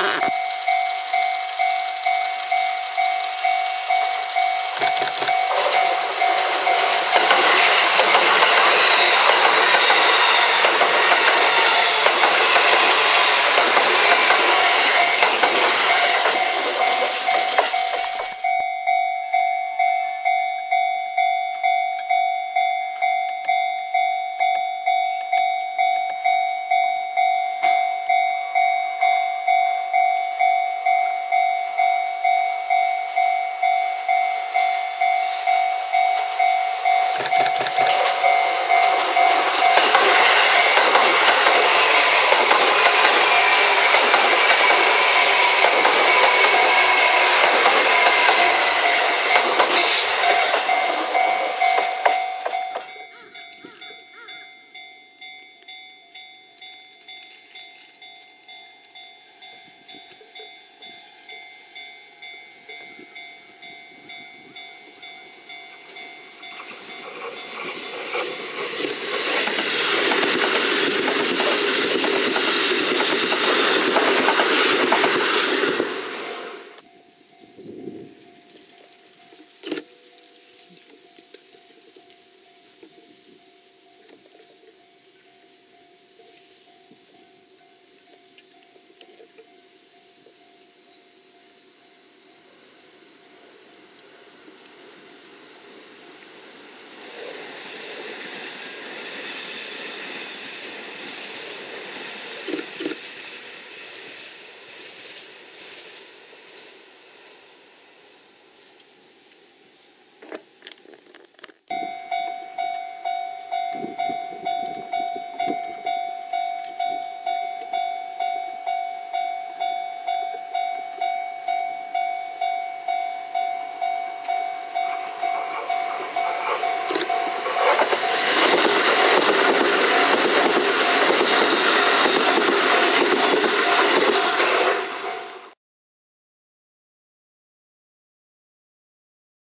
you